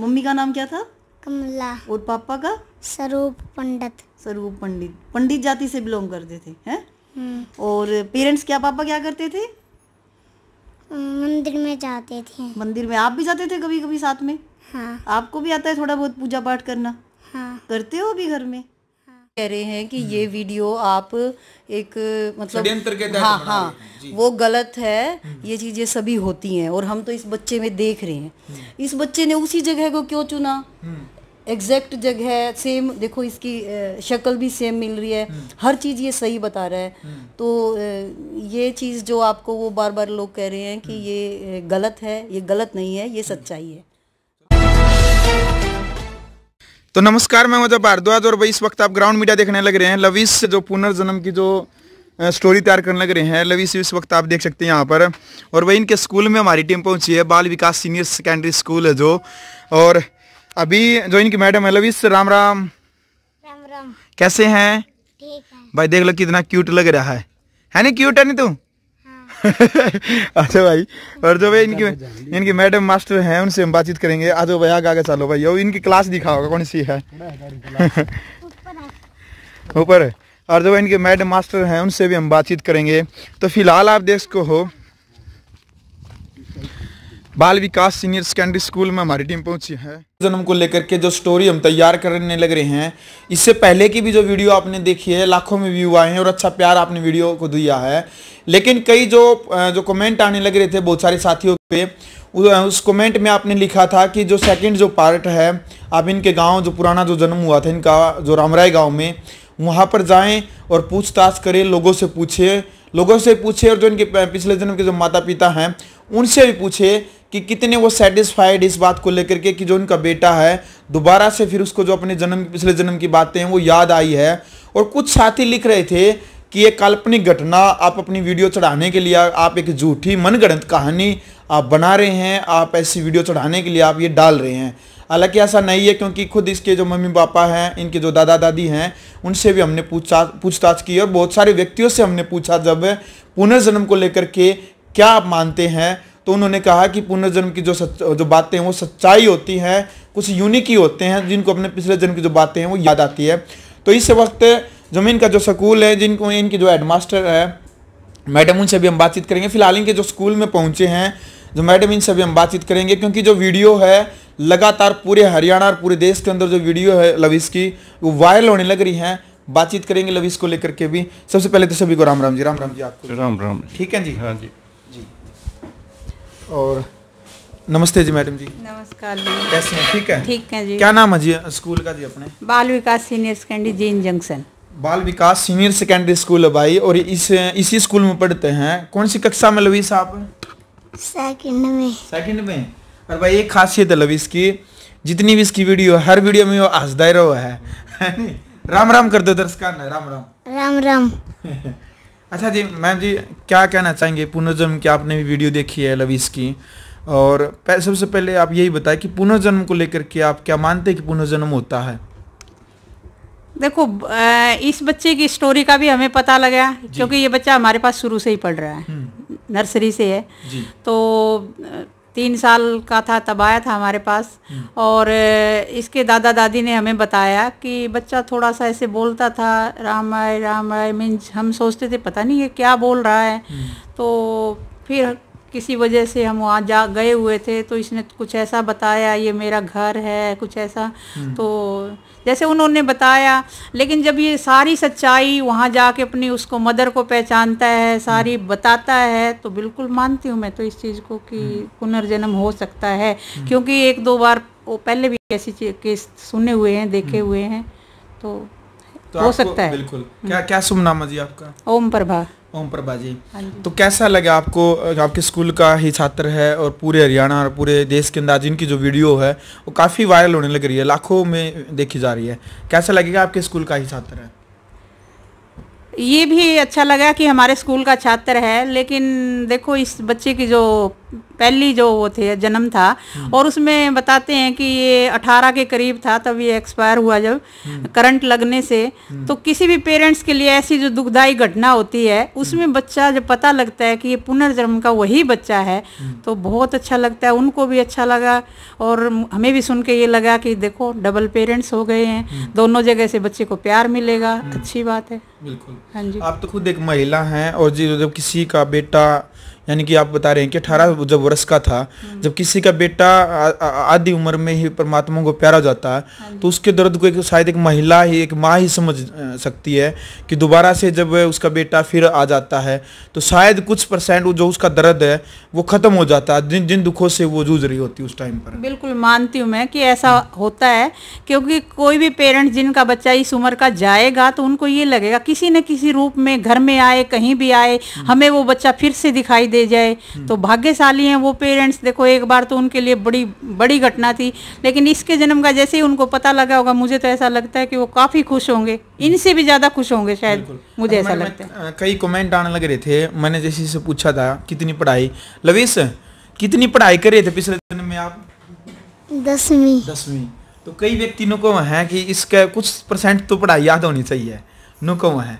Mummy का नाम क्या था? कमला। और पापा का? स्वरूप पंडित। स्वरूप पंडित। पंडित जाति से बिलोंग करते थे हैं? हम्म, और पेरेंट्स क्या पापा क्या करते थे? मंदिर में जाते थे। मंदिर में आप भी जाते थे कभी कभी साथ में? हाँ। आपको भी आता है थोड़ा बहुत पूजा पाठ करना? हाँ। करते हो अभी घर में? कह रहे हैं कि ये वीडियो आप एक मतलब के हाँ हाँ वो गलत है ये चीज़ें सभी होती हैं और हम तो इस बच्चे में देख रहे हैं। इस बच्चे ने उसी जगह को क्यों चुना? एग्जैक्ट जगह सेम देखो इसकी शक्ल भी सेम मिल रही है। हर चीज़ ये सही बता रहा है। तो ये चीज़ जो आपको वो बार बार लोग कह रहे हैं कि ये गलत है ये गलत नहीं है ये सच्चाई है। तो नमस्कार मैं मज़ा भारद्वाज और भाई इस वक्त आप ग्राउंड मीडिया देखने लग रहे हैं। लविस जो पुनर्जन्म की जो स्टोरी तैयार करने लग रहे हैं लविस इस वक्त आप देख सकते हैं यहाँ पर। और वही इनके स्कूल में हमारी टीम पहुँची है बाल विकास सीनियर सेकेंडरी स्कूल है जो। और अभी जो इनकी मैडम है लविस राम राम। राम राम। कैसे हैं? है। भाई देख लो कितना क्यूट लग रहा है। है नहीं क्यूट है नहीं तू? अच्छा भाई और जो भाई इनकी इनकी मैडम मास्टर हैं उनसे हम बातचीत करेंगे। आज भाई आगे आगे चलो भाई और इनकी क्लास दिखाओगे कौन सी है? ऊपर और जो इनके मैडम मास्टर हैं उनसे भी हम बातचीत करेंगे। तो फ़िलहाल आप देख सको हो बाल विकास सीनियर सेकेंडरी स्कूल में हमारी टीम पहुँची है। जन्म को लेकर के जो स्टोरी हम तैयार करने लग रहे हैं, इससे पहले की भी जो वीडियो आपने देखी है, लाखों में व्यू आए हैं और अच्छा प्यार आपने वीडियो को दिया है। लेकिन कई जो जो कमेंट आने लग रहे थे बहुत सारे साथियों पे उस कमेंट में आपने लिखा था कि जो सेकंड जो पार्ट है, आप इनके गाँव, जो पुराना जो जन्म हुआ था, इनका, जो रामराय गाँव में, वहाँ पर जाएँ और पूछताछ करें, लोगों से पूछे, लोगों से पूछे और जो इनके पिछले जन्म के जो माता पिता हैं, उनसे भी पूछे कि कितने वो सेटिस्फाइड इस बात को लेकर के कि जो उनका बेटा है, दोबारा से फिर उसको जो अपने जन्म, पिछले जन्म की बातें हैं, वो याद आई है। और कुछ साथी लिख रहे थे कि ये काल्पनिक घटना आप अपनी वीडियो चढ़ाने के लिए, आप एक झूठी मनगढ़ंत कहानी आप बना रहे हैं, आप ऐसी वीडियो चढ़ाने के लिए आप ये डाल रहे हैं। हालाँकि ऐसा नहीं है क्योंकि खुद इसके जो मम्मी पापा हैं, इनके जो दादा दादी हैं, उनसे भी हमने पूछताछ पूछताछ की और बहुत सारे व्यक्तियों से हमने पूछा जब पुनर्जन्म को लेकर के क्या आप मानते हैं तो उन्होंने कहा कि पुनर्जन्म की जो सच जो बातें हैं वो सच्चाई होती हैं कुछ यूनिक ही होते हैं जिनको अपने पिछले जन्म की जो बातें हैं वो याद आती है। तो इस वक्त ज़मीन का जो स्कूल है जिनको इनकी जो हेडमास्टर है मैडम उनसे भी हम बातचीत करेंगे। फ़िलहाल इनके जो स्कूल में पहुँचे हैं जो मैडम इनसे भी हम बातचीत करेंगे क्योंकि जो वीडियो है लगातार पूरे हरियाणा और पूरे देश के अंदर जो वीडियो है लविश की वो वायरल होने लग रही हैं। बातचीत करेंगे लविश को लेकर के भी। सबसे पहले तो सभी को राम राम जी राम राम जी आपको राम राम ठीक है जी? हाँ जी। जी। और नमस्ते जी मैडम जी। नमस्कार जी। कैसे हैं? ठीक है? ठीक है जी। क्या नाम है जी स्कूल का जी अपने? बाल विकास सीनियर सेकेंडरी जीन junction. Bal Vikas senior secondary school है भाई और इस इसी स्कूल में पढ़ते हैं। कौन सी कक्षा में लवीस आप? सेकंड में। सेकंड में? और भाई एक खासियत है लवीस की जितनी भी इसकी वीडियो हर वीडियो में वो हंसदा ही रहो है। है राम राम कर दो दर्शकान राम राम। राम राम। अच्छा जी मैम जी क्या कहना चाहेंगे? पुनर्जन्म की आपने भी वीडियो देखी है लवीस की। और सबसे पहले आप यही बताएँ कि पुनर्जन्म को लेकर के आप क्या मानते हैं कि पुनर्जन्म होता है? देखो इस बच्चे की स्टोरी का भी हमें पता लगा क्योंकि ये बच्चा हमारे पास शुरू से ही पढ़ रहा है। नर्सरी से है। जी। तो तीन साल का था तब आया था हमारे पास। और इसके दादा दादी ने हमें बताया कि बच्चा थोड़ा सा ऐसे बोलता था Ram I Ram I means हम सोचते थे पता नहीं ये क्या बोल रहा है। तो फिर किसी वजह से हम वहाँ जा गए हुए थे तो इसने कुछ ऐसा बताया ये मेरा घर है कुछ ऐसा। तो जैसे उन्होंने बताया लेकिन जब ये सारी सच्चाई वहाँ जाके अपनी उसको मदर को पहचानता है सारी बताता है तो बिल्कुल मानती हूँ मैं तो इस चीज़ को कि पुनर्जन्म हो सकता है। क्योंकि एक दो बार वो पहले भी ऐसी केस सुने हुए हैं देखे हुए हैं तो, तो हो सकता है। बिल्कुल। क्या क्या नाम जी आपका? ओम प्रभा। ओम प्रभा जी। हाँ तो कैसा लगा आपको आपके स्कूल का ही छात्र है और पूरे हरियाणा और पूरे देश के अंदर जिनकी जो वीडियो है वो काफ़ी वायरल होने लग रही है लाखों में देखी जा रही है। कैसा लगेगा आपके स्कूल का ही छात्र है? ये भी अच्छा लगा कि हमारे स्कूल का छात्र है लेकिन देखो इस बच्चे की जो पहली जो वो थे जन्म था और उसमें बताते हैं कि ये 18 के करीब था तब ये एक्सपायर हुआ जब करंट लगने से। तो किसी भी पेरेंट्स के लिए ऐसी जो दुखदाई घटना होती है उसमें बच्चा जब पता लगता है कि ये पुनर्जन्म का वही बच्चा है तो बहुत अच्छा लगता है उनको भी अच्छा लगा। और हमें भी सुन के ये लगा कि देखो डबल पेरेंट्स हो गए हैं दोनों जगह से बच्चे को प्यार मिलेगा अच्छी बात है। बिल्कुल। हाँ जी। आप तो खुद एक महिला हैं और जी जब किसी का बेटा यानी कि आप बता रहे हैं कि अठारह जब वर्ष का था जब किसी का बेटा आधी उम्र में ही परमात्मा को प्यारा हो जाता है तो उसके दर्द को एक शायद एक महिला ही एक माँ ही समझ सकती है कि दोबारा से जब उसका बेटा फिर आ जाता है तो शायद कुछ परसेंट वो जो उसका दर्द है वो खत्म हो जाता है जिन जिन दुखों से वो जूझ रही होती है उस टाइम पर। बिल्कुल मानती हूँ मैं कि ऐसा होता है क्योंकि कोई भी पेरेंट जिनका बच्चा इस उम्र का जाएगा तो उनको ये लगेगा किसी न किसी रूप में घर में आए कहीं भी आए हमें वो बच्चा फिर से दिखाई दे जाए। तो भाग्यशाली हैं वो पेरेंट्स। देखो एक बार तो उनके लिए बड़ी बड़ी घटना थी लेकिन इसके जन्म का जैसे ही उनको पता लगा होगा मुझे तो ऐसा लगता है कि वो काफ़ी खुश होंगे। इनसे भी ज़्यादा खुश होंगे शायद मुझे ऐसा लगता है। कई कमेंट आने लग रहे थे। मैंने जैसे से पूछा था कितनी पढ़ाई? लवीस कितनी पढ़ाई कर रहे थे पिछले दिन में आप? दसवीं। दसवीं। तो कई व्यक्ति नु को है कि इसका कुछ परसेंट तो पढ़ाई याद होनी चाहिए। नु को है।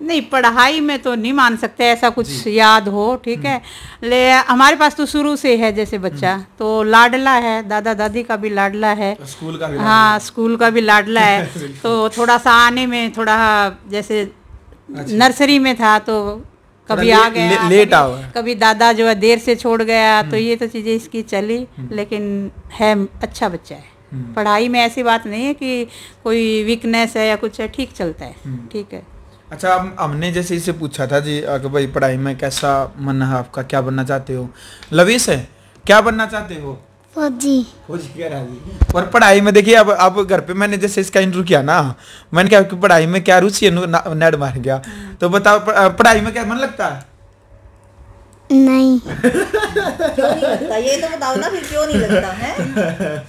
नहीं पढ़ाई में तो नहीं मान सकते ऐसा कुछ याद हो ठीक है? ले हमारे पास तो शुरू से है जैसे बच्चा तो लाडला है दादा दादी का भी लाडला है। स्कूल का भी हाँ स्कूल का भी लाडला है। तो थोड़ा सा आने में थोड़ा जैसे नर्सरी में था तो कभी आ गया ले- लेट कभी- आ हुआ है। कभी दादा जो है देर से छोड़ गया तो ये तो चीज़ें इसकी चली लेकिन है अच्छा बच्चा है। पढ़ाई में ऐसी बात नहीं है कि कोई वीकनेस है या कुछ है ठीक चलता है ठीक है। अच्छा हम हमने जैसे इसे पूछा था जी अगर भाई पढ़ाई में कैसा मन है आपका? क्या बनना चाहते हो? लवीस है? क्या बनना चाहते हो? फौजी। फौजी कह रहा जी। और पढ़ाई में देखिए अब अब घर पे मैंने जैसे इसका इंटरव्यू किया ना मैंने कहा कि पढ़ाई में क्या रुचि है? नेड नेट मार गया। तो बताओ पढ़ाई में क्या मन लगता है? नहीं। क्यों नहीं लगता ये तो बताओ ना फिर क्यों नहीं लगता है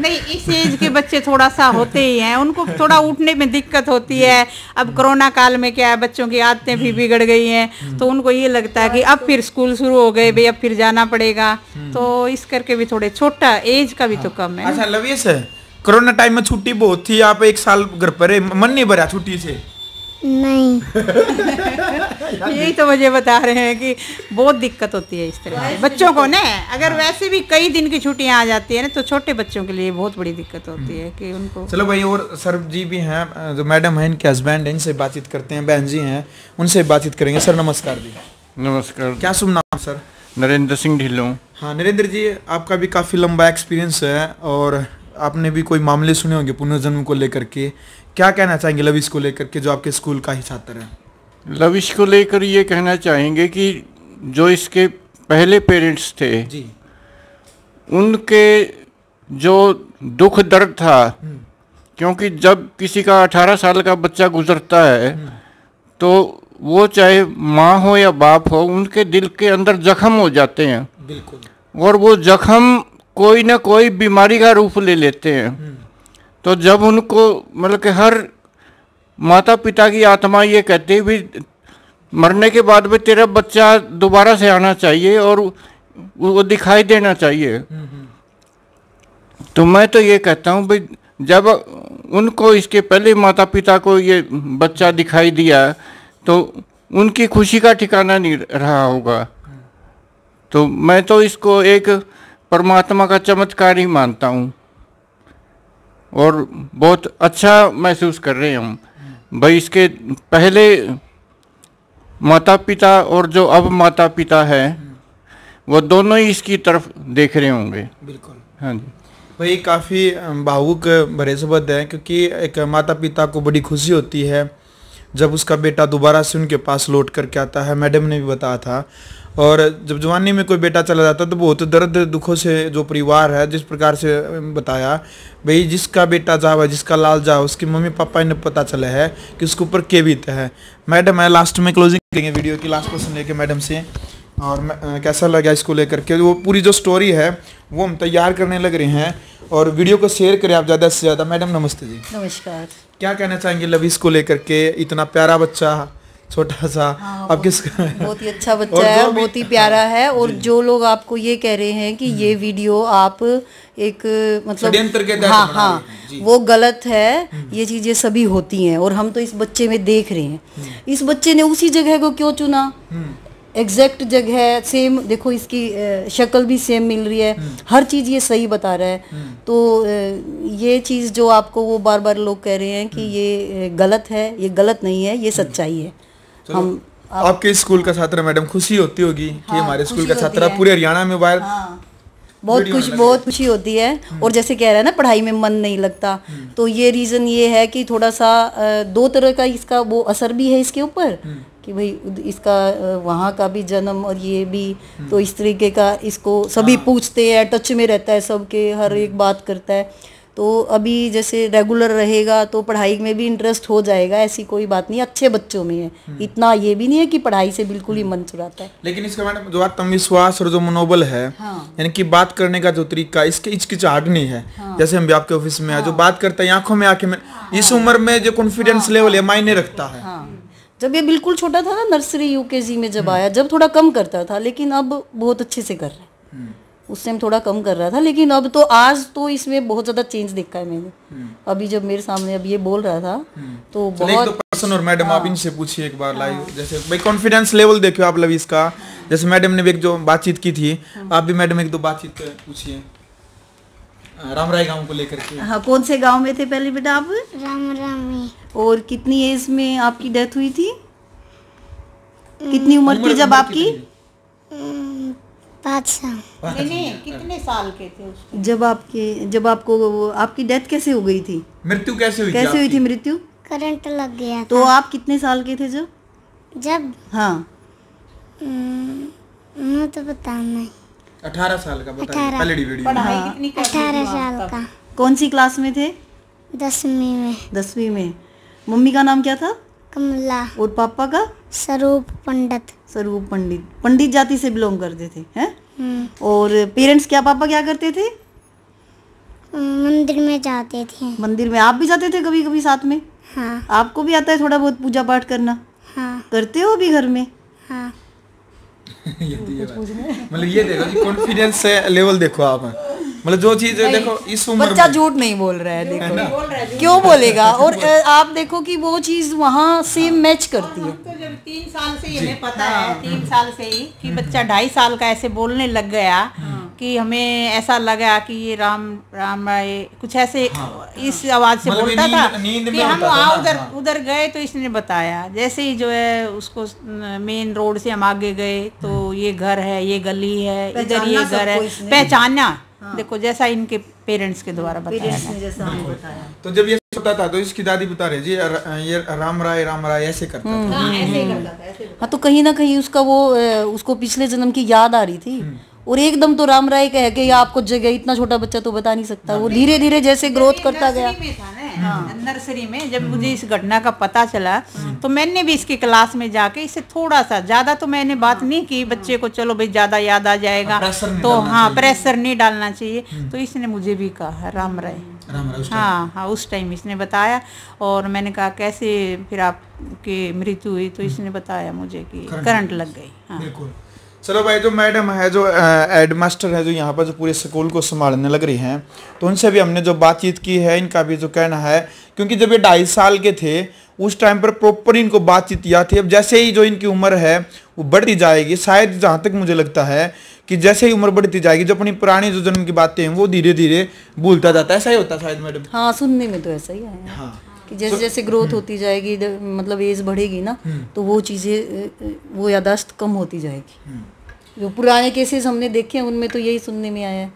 नहीं इस एज के बच्चे थोड़ा सा होते ही हैं। उनको थोड़ा उठने में दिक्कत होती है। अब कोरोना काल में क्या है बच्चों की आदतें भी बिगड़ गई हैं। तो उनको ये लगता है कि अब फिर स्कूल शुरू हो गए भाई अब फिर जाना पड़ेगा। तो इस करके भी थोड़े छोटा एज का भी तो कम है। अच्छा लवीस है कोरोना टाइम में छुट्टी बहुत थी आप एक साल घर पर मन नहीं भरा छुट्टी से? नहीं। यही तो मुझे बता रहे हैं कि बहुत दिक्कत होती है इस तरह बच्चों को ना अगर वैसे भी कई दिन की छुट्टियाँ आ जाती है ना तो छोटे बच्चों के लिए बहुत बड़ी दिक्कत होती है कि उनको चलो भाई और सर जी भी हैं जो मैडम हैं इनके हस्बैंड हैं इनसे बातचीत करते हैं बहन जी हैं उनसे बातचीत करेंगे। सर नमस्कार जी। नमस्कार। क्या शुभ नाम सर? नरेंद्र सिंह ढिल्लों। हाँ नरेंद्र जी आपका भी काफ़ी लंबा एक्सपीरियंस है और आपने भी कोई मामले सुने होंगे पुनर्जन्म को लेकर के क्या कहना चाहेंगे लविश को लेकर के जो आपके स्कूल का ही छात्र है? लविश को लेकर ये कहना चाहेंगे कि जो इसके पहले पेरेंट्स थे जी। उनके जो दुख दर्द था क्योंकि जब किसी का 18 साल का बच्चा गुजरता है तो वो चाहे माँ हो या बाप हो उनके दिल के अंदर जख्म हो जाते हैं। बिल्कुल। और वो जख्म कोई ना कोई बीमारी का रूप ले लेते हैं। तो जब उनको मतलब कि हर माता पिता की आत्मा ये कहती भी, मरने के बाद भी तेरा बच्चा दोबारा से आना चाहिए और वो दिखाई देना चाहिए। तो मैं तो ये कहता हूँ भाई जब उनको इसके पहले माता पिता को ये बच्चा दिखाई दिया तो उनकी खुशी का ठिकाना नहीं रहा होगा। तो मैं तो इसको एक परमात्मा का चमत्कार ही मानता हूँ। और बहुत अच्छा महसूस कर रहे हैं हम। भाई इसके पहले माता पिता और जो अब माता पिता है वो दोनों ही इसकी तरफ़ देख रहे होंगे। बिल्कुल। हाँ जी। भाई काफ़ी भावुक भरे शब्द है क्योंकि एक माता पिता को बड़ी खुशी होती है जब उसका बेटा दोबारा से उनके पास लौट करके आता है। मैडम ने भी बताया था और जब जवानी में कोई बेटा चला जाता तो बहुत दर्द दुखों से जो परिवार है जिस प्रकार से बताया भाई जिसका बेटा जावा जिसका लाल जाओ उसकी मम्मी पापा ने पता चला है कि उसके ऊपर के बीता है। मैडम है लास्ट में क्लोजिंग करेंगे वीडियो की लास्ट क्वेश्चन लेके मैडम से। और कैसा लगा इसको लेकर के? वो पूरी जो स्टोरी है वो हम तैयार करने लग रहे हैं। और वीडियो को शेयर करें आप ज़्यादा से ज़्यादा। मैडम नमस्ते जी। नमस्कार। क्या कहना चाहेंगे लविस को लेकर के? इतना प्यारा बच्चा छोटा सा हाँ, आप किसका बहुत ही अच्छा बच्चा है बहुत ही प्यारा है और जो। लोग आपको ये कह रहे हैं कि ये वीडियो आप एक मतलब के हाँ हाँ हैं। वो गलत है ये चीज़ें सभी होती हैं और हम तो इस बच्चे में देख रहे हैं। इस बच्चे ने उसी जगह को क्यों चुना? एग्जैक्ट जगह सेम देखो इसकी शक्ल भी सेम मिल रही है। हर चीज़ ये सही बता रहा है। तो ये चीज़ जो आपको वो बार बार लोग कह रहे हैं कि ये गलत है ये गलत नहीं है ये सच्चाई है। हम आपके स्कूल का छात्र मैडम खुशी होती होगी कि हाँ, हमारे स्कूल का छात्र पूरे हरियाणा में बाहर हाँ। बहुत खुश बहुत खुशी होती है। और जैसे कह रहा है ना पढ़ाई में मन नहीं लगता। तो ये रीजन ये है कि थोड़ा सा दो तरह का इसका वो असर भी है इसके ऊपर कि भाई इसका वहाँ का भी जन्म और ये भी। तो इस तरीके का इसको सभी पूछते हैं टच में रहता है सबके हर एक बात करता है। तो अभी जैसे रेगुलर रहेगा तो पढ़ाई में भी इंटरेस्ट हो जाएगा ऐसी कोई बात नहीं अच्छे बच्चों में है। इतना ये भी नहीं है कि पढ़ाई से बिल्कुल ही मन चुराता है। लेकिन इसका मैडम जो आत्मविश्वास और जो मनोबल है हाँ। यानी कि बात करने का जो तरीका इसके हिचकिचाहट नहीं है। हाँ। जैसे हम भी आपके ऑफ़िस में है जो बात करता है आँखों में आके में इस उम्र में जो कॉन्फिडेंस लेवल है मायने रखता है। हाँ। जब ये बिल्कुल छोटा था ना नर्सरी यूकेजी में जब आया जब थोड़ा कम करता था लेकिन अब बहुत अच्छे से कर रहा है। उस टाइम थोड़ा कम कर रहा था लेकिन अब तो आज तो इसमें बहुत ज़्यादा चेंज देखा है मैंने। अभी जब मेरे सामने अब ये बोल रहा था तो चलो एक बहुत पर्सन और मैडम आप इनसे पूछिए एक बार लाइव जैसे भाई कॉन्फिडेंस लेवल देखो आप लव इसका। जैसे मैडम ने भी एक जो बातचीत की थी आप भी मैडम एक दो बातचीत पूछिए। रामराय गाँव को लेकर के। हाँ कौन से गाँव में थे पहले बेटा आप? राम रामी और कितनी एज में आपकी डेथ हुई थी? कितनी उम्र थी जब आपकी? पाँच साल नहीं नहीं कितने साल के थे उसको? जब आपके जब आपको वो- आपकी डेथ कैसे हो गई थी? मृत्यु कैसे हुई कैसे हुई थी मृत्यु? करंट लग गया तो आप कितने साल के थे जब? जब? हाँ। हम्म, मुझे तो पता नहीं अठारह साल का बताइए अठारह। पहले वीडियो पढ़ाई कितनी कर अठारह साल का। कौन सी क्लास में थे? दसवीं में। दसवीं में। मम्मी का नाम क्या था? कमला। और पापा का? स्वरूप पंडित। स्वरूप पंडित। पंडित जाति से बिलोंग करते थे हैं? हम्म, और पेरेंट्स क्या पापा क्या करते थे? मंदिर में जाते थे। मंदिर में आप भी जाते थे कभी कभी साथ में? हाँ। आपको भी आता है थोड़ा बहुत पूजा पाठ करना? हाँ। करते हो अभी घर में? हाँ। ये तो। मतलब ये देखो कॉन्फिडेंस लेवल देखो आप। मतलब जो चीज़ देखो इस उम्र बच्चा झूठ नहीं बोल रहा है देखो। क्यों बोलेगा? और आप देखो कि वो चीज़ वहाँ सेम मैच करती है। तो जब तीन साल से ही हमें पता है। तीन साल से ही कि बच्चा ढाई साल का ऐसे बोलने लग गया कि हमें ऐसा लगा कि ये राम राम राय कुछ ऐसे इस आवाज़ से मतलब बोलता था नींद- कि हम वहाँ उधर हाँ। उधर गए तो इसने बताया। जैसे ही जो है उसको मेन रोड से हम आगे गए तो ये घर है ये गली है इधर ये घर है। सबको पहचाना देखो जैसा इनके पेरेंट्स के द्वारा बताया पेरेंट्स ने जैसा हमें बताया। तो जब ये होता था तो इसकी दादी बता रही जी ये राम राय राम राय ऐसे करता था। ऐसे करता था हाँ तो कहीं ना कहीं उसका वो उसको पिछले जन्म की याद आ रही थी। और एकदम तो राम राय कह के आपको जगह इतना छोटा बच्चा तो बता नहीं सकता। वो धीरे धीरे जैसे ग्रोथ करता गया। नर्सरी में नर्सरी में जब मुझे इस घटना का पता चला तो मैंने भी इसकी क्लास में जाके इसे थोड़ा सा ज़्यादा तो मैंने बात नहीं की बच्चे को चलो भाई ज़्यादा याद आ जाएगा। तो हाँ प्रेशर नहीं डालना चाहिए। तो इसने मुझे भी कहा राम राय। हाँ हाँ उस टाइम इसने बताया और मैंने कहा कैसे फिर आपकी मृत्यु हुई? तो इसने बताया मुझे कि करंट लग गई। हाँ। बिल्कुल। चलो भाई जो मैडम है जो हेड मास्टर है जो यहाँ पर जो पूरे स्कूल को संभालने लग रही हैं तो उनसे भी हमने जो बातचीत की है इनका भी जो कहना है क्योंकि जब ये ढाई साल के थे उस टाइम पर प्रॉपर इनको बातचीत किया थी। अब जैसे ही जो इनकी उम्र है वो बढ़ती जाएगी। शायद जहाँ तक मुझे लगता है कि जैसे ही उम्र बढ़ती जाएगी जो अपनी पुरानी जो जन्म की बातें हैं वो धीरे धीरे भूलता जाता है। ऐसा ही होता है शायद मैडम? हाँ सुनने में तो ऐसा ही है हाँ। कि जैसे so, जैसे ग्रोथ होती जाएगी मतलब एज बढ़ेगी ना तो वो चीज़ें वो यादाश्त कम होती जाएगी। जो पुराने केसेस हमने देखे हैं उनमें तो यही सुनने में आया है।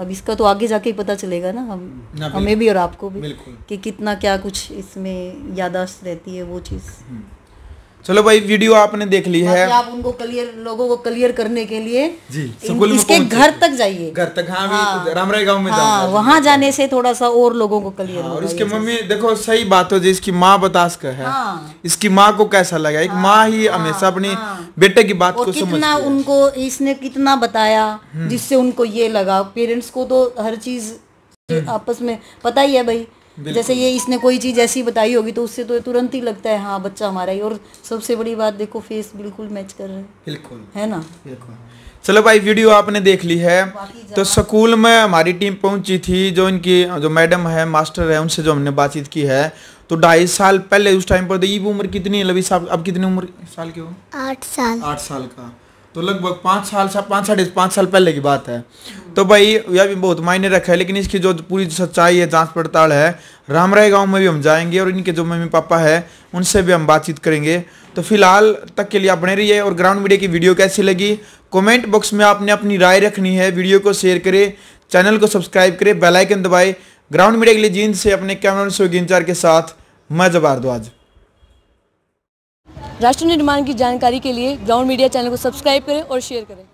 अब इसका तो आगे जाके ही पता चलेगा ना हम ना, हमें भी और आपको भी कि कितना क्या कुछ इसमें यादाश्त रहती है वो चीज़। चलो भाई वीडियो आपने देख ली है। आप उनको क्लियर लोगों को क्लियर करने के लिए जी, स्कूल में इसके घर तक जाइए। घर तक हाँ भी रामराय गाँव में हाँ वहाँ जाने से थोड़ा सा और लोगों को क्लियर हाँ, और इसके मम्मी देखो सही बात हो जी इसकी माँ बतास का है। हाँ। इसकी माँ को कैसा लगा? एक माँ ही हमेशा अपनी बेटे की बात को कितना उनको इसने कितना बताया जिससे उनको ये लगा। पेरेंट्स को तो हर चीज़ आपस में पता ही है भाई। जैसे ये इसने कोई चीज़ ऐसी बताई होगी तो उससे तो तुरंत ही लगता है हाँ बच्चा हमारा ही और सबसे बड़ी बात देखो फेस बिल्कुल मैच कर रहे हैं। बिल्कुल। है ना? बिल्कुल। चलो भाई वीडियो आपने देख ली है। तो स्कूल में हमारी टीम पहुँची थी जो इनकी जो मैडम है मास्टर है उनसे जो हमने बातचीत की है। तो ढाई साल पहले उस टाइम पर तो ये उम्र कितनी है? लवी साहब अब कितनी उम्र? साल की हो? आठ साल। आठ साल का। तो लगभग पाँच साल सा पाँच साढ़े पाँच साल पहले की बात है। तो भाई, यह भी बहुत मायने रखा है, लेकिन इसकी जो पूरी सच्चाई है, जाँच पड़ताल है, रामराय गाँव में भी हम जाएँगे और इनके जो मम्मी पापा है, उनसे भी हम बातचीत करेंगे। तो फ़िलहाल तक के लिए आप बने रहिए और ग्राउंड मीडिया की वीडियो कैसी लगी, कमेंट बॉक्स में आपने अपनी राय रखनी है, वीडियो को शेयर करें, चैनल को सब्सक्राइब करें बेलाइकन दबाए। ग्राउंड मीडिया के लिए जींद से अपने कैमरा शो इंचार्ज के साथ, मैं जबारदवाज राष्ट्र निर्माण की जानकारी के लिए ग्राउंड मीडिया चैनल को सब्सक्राइब करें और शेयर करें।